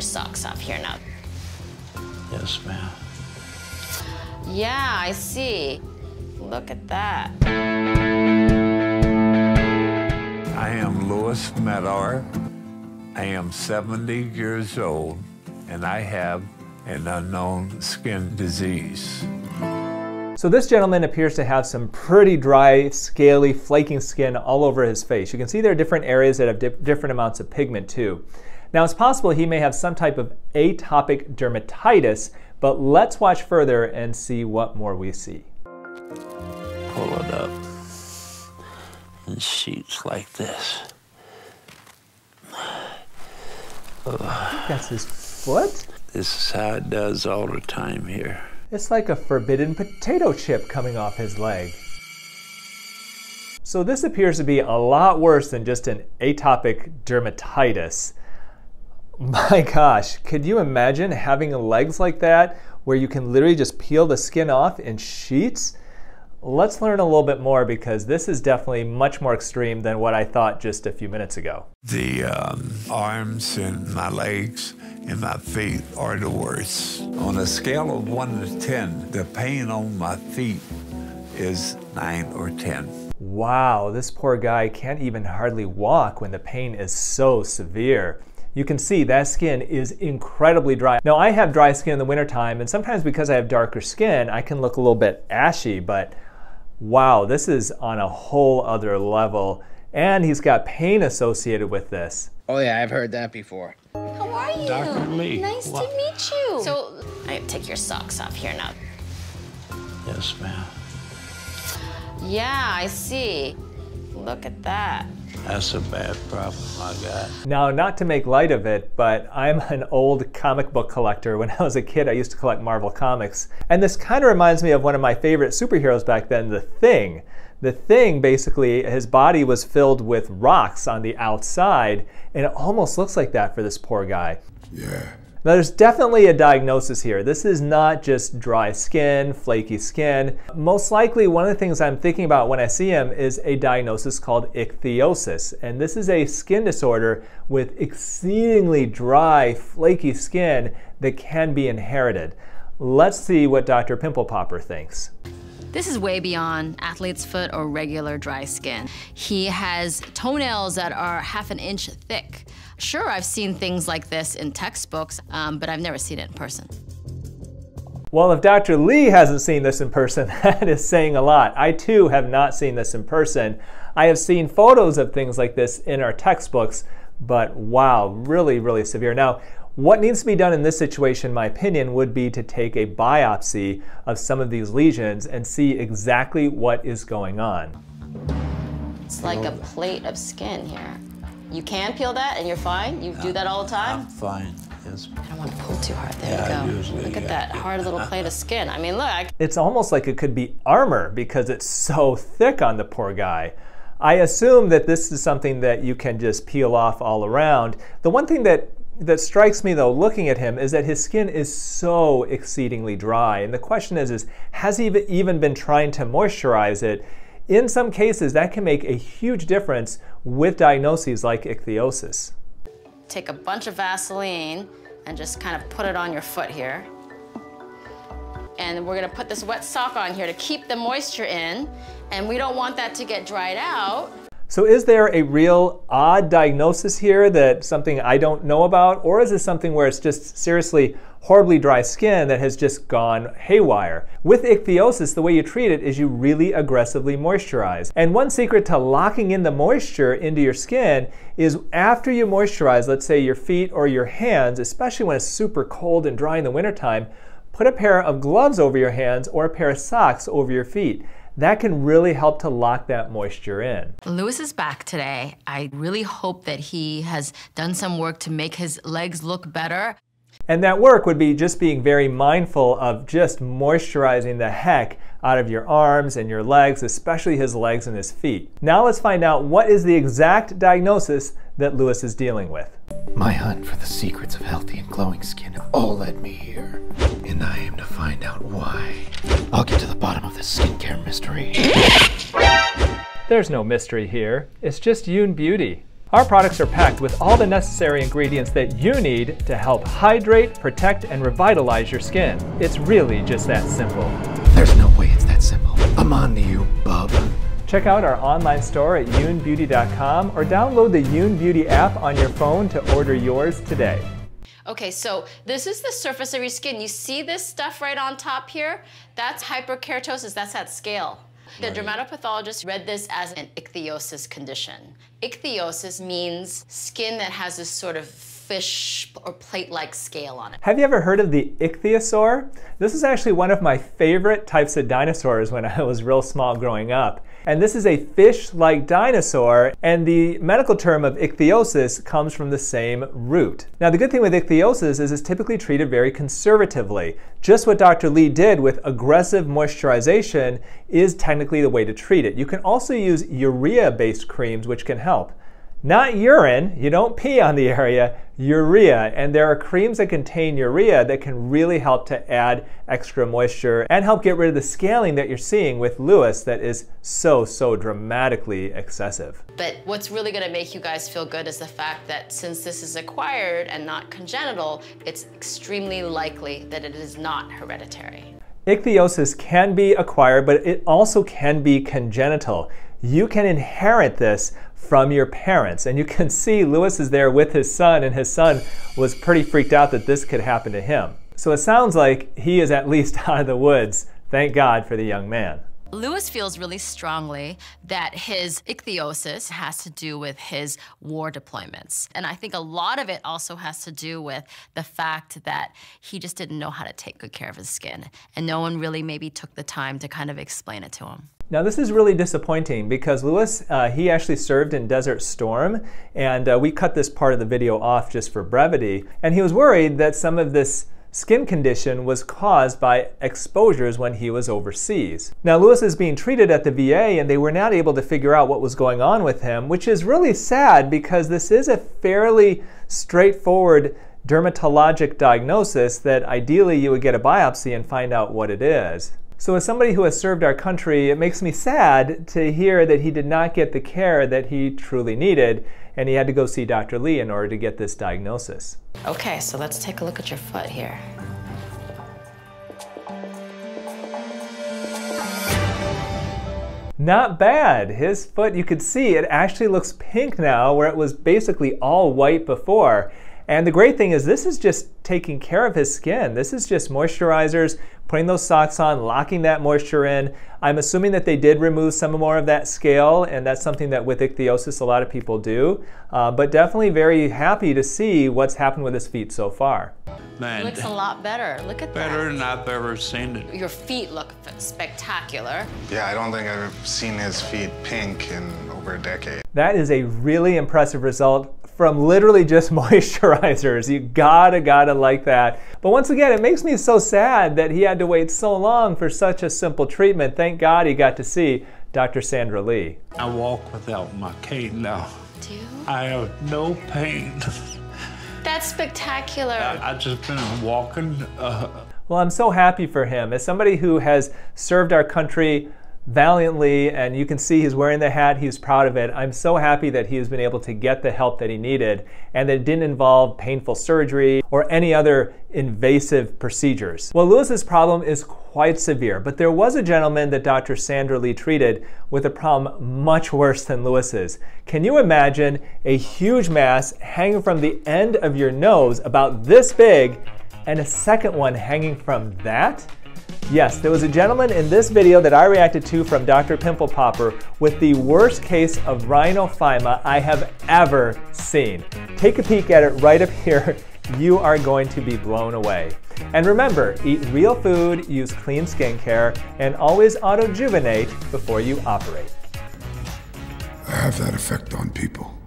your socks off here now. Yes, ma'am. Yeah, I see. Look at that. I am Louis Medar. I am 70 years old and I have an unknown skin disease. So this gentleman appears to have some pretty dry, scaly, flaking skin all over his face. You can see there are different areas that have di different amounts of pigment too. Now it's possible he may have some type of atopic dermatitis, but let's watch further and see what more we see. Pull it up in sheets like this. That's his foot? This is how it does all the time here. It's like a forbidden potato chip coming off his leg. So this appears to be a lot worse than just an atopic dermatitis. My gosh, could you imagine having legs like that where you can literally just peel the skin off in sheets? Let's learn a little bit more because this is definitely much more extreme than what I thought just a few minutes ago. The um, arms and my legs and my feet are the worst. On a scale of 1 to 10, the pain on my feet is 9 or 10. Wow, this poor guy can't even hardly walk when the pain is so severe. You can see that skin is incredibly dry. Now I have dry skin in the wintertime and sometimes because I have darker skin, I can look a little bit ashy, but wow, this is on a whole other level. And he's got pain associated with this. Oh yeah, I've heard that before. How are you? Dr. Lee. Nice What? to meet you. So, I take your socks off here now. Yes, ma'am. Yeah, I see. Look at that. That's a bad problem I got. Now, not to make light of it, but I'm an old comic book collector. When I was a kid, I used to collect Marvel comics. And this kind of reminds me of one of my favorite superheroes back then, The Thing. The Thing, basically, his body was filled with rocks on the outside, and it almost looks like that for this poor guy. Yeah. Now, there's definitely a diagnosis here. This is not just dry skin, flaky skin. Most likely, one of the things I'm thinking about when I see him is a diagnosis called ichthyosis. And this is a skin disorder with exceedingly dry, flaky skin that can be inherited. Let's see what Dr. Pimple Popper thinks. This is way beyond athlete's foot or regular dry skin. He has toenails that are half an inch thick. Sure, I've seen things like this in textbooks, um, but I've never seen it in person. Well, if Dr. Lee hasn't seen this in person, that is saying a lot. I too have not seen this in person. I have seen photos of things like this in our textbooks, but wow, really, really severe. Now, what needs to be done in this situation, in my opinion, would be to take a biopsy of some of these lesions and see exactly what is going on. It's like a plate of skin here. You can peel that and you're fine? You do that all the time? I'm fine. Yes. I don't want to pull too hard. There Yeah, you go. usually, Look at yeah. that hard little plate of skin. I mean, look, It's almost like it could be armor because it's so thick on the poor guy. I assume that this is something that you can just peel off all around. The one thing that that strikes me though looking at him is that his skin is so exceedingly dry and the question is is has he even been trying to moisturize it in some cases that can make a huge difference with diagnoses like ichthyosis take a bunch of Vaseline and just kind of put it on your foot here. And we're gonna put this wet sock on here to keep the moisture in. And we don't want that to get dried out. So is there a real odd diagnosis here that something I don't know about? Or is this something where it's just seriously horribly dry skin that has just gone haywire? With ichthyosis, the way you treat it is you really aggressively moisturize. And one secret to locking in the moisture into your skin is after you moisturize, let's say your feet or your hands, especially when it's super cold and dry in the wintertime, put a pair of gloves over your hands or a pair of socks over your feet. That can really help to lock that moisture in. Lewis is back today. I really hope that he has done some work to make his legs look better. And that work would be just being very mindful of just moisturizing the heck out of your arms and your legs, especially his legs and his feet. Now let's find out what is the exact diagnosis that Lewis is dealing with. My hunt for the secrets of healthy and glowing skin have all led me here, and I aim to find out why. I'll get to the bottom of this skincare mystery. There's no mystery here. It's just Youn Beauty. Our products are packed with all the necessary ingredients that you need to help hydrate, protect, and revitalize your skin. It's really just that simple. There's no way it's that simple. I'm on to you, bub. Check out our online store at younbeauty.com or download the Youn Beauty app on your phone to order yours today. Okay, so this is the surface of your skin. You see this stuff right on top here? That's hyperkeratosis, that's that scale. The dermatopathologist read this as an ichthyosis condition. Ichthyosis means skin that has this sort of fish or plate-like scale on it. Have you ever heard of the ichthyosaur? This is actually one of my favorite types of dinosaurs when I was real small growing up. And this is a fish-like dinosaur, and the medical term of ichthyosis comes from the same root. Now the good thing with ichthyosis is it's typically treated very conservatively. Just what Dr. Lee did with aggressive moisturization is technically the way to treat it. You can also use urea-based creams which can help. Not urine, you don't pee on the area, urea. And there are creams that contain urea that can really help to add extra moisture and help get rid of the scaling that you're seeing with Lewis that is so, so dramatically excessive. But what's really gonna make you guys feel good is the fact that since this is acquired and not congenital, it's extremely likely that it is not hereditary. Ichthyosis can be acquired, but it also can be congenital. You can inherit this from your parents. And you can see Lewis is there with his son, and his son was pretty freaked out that this could happen to him. So it sounds like he is at least out of the woods. Thank God for the young man. Lewis feels really strongly that his ichthyosis has to do with his war deployments. And I think a lot of it also has to do with the fact that he just didn't know how to take good care of his skin. And no one really maybe took the time to kind of explain it to him. Now this is really disappointing because Lewis, uh, he actually served in Desert Storm and uh, we cut this part of the video off just for brevity and he was worried that some of this skin condition was caused by exposures when he was overseas. Now Lewis is being treated at the VA and they were not able to figure out what was going on with him, which is really sad because this is a fairly straightforward dermatologic diagnosis that ideally you would get a biopsy and find out what it is. So, as somebody who has served our country, it makes me sad to hear that he did not get the care that he truly needed, and he had to go see Dr. Lee in order to get this diagnosis. Okay, so let's take a look at your foot here. Not bad. His foot, you could see, it actually looks pink now, where it was basically all white before. And the great thing is this is just taking care of his skin. This is just moisturizers, putting those socks on, locking that moisture in. I'm assuming that they did remove some more of that scale, and that's something that with ichthyosis a lot of people do. Uh, but definitely very happy to see what's happened with his feet so far. Man, It looks a lot better. Look at better that. Better than I've ever seen it. Your feet look spectacular. Yeah, I don't think I've seen his feet pink in over a decade. That is a really impressive result from literally just moisturizers. You gotta, gotta like that. But once again, it makes me so sad that he had to wait so long for such a simple treatment. Thank God he got to see Dr. Sandra Lee. I walk without my cane now. Do you? I have no pain. That's spectacular. I, I just been walking. Uh, Well, I'm so happy for him. As somebody who has served our country valiantly, and you can see he's wearing the hat, he's proud of it. I'm so happy that he has been able to get the help that he needed and that it didn't involve painful surgery or any other invasive procedures. Well, Lewis's problem is quite severe, but there was a gentleman that Dr. Sandra Lee treated with a problem much worse than Lewis's. Can you imagine a huge mass hanging from the end of your nose about this big and a second one hanging from that? Yes, there was a gentleman in this video that I reacted to from Dr. Pimple Popper with the worst case of rhinophyma I have ever seen. Take a peek at it right up here. You are going to be blown away. And remember, eat real food, use clean skincare, and always auto-juvenate before you operate. I have that effect on people.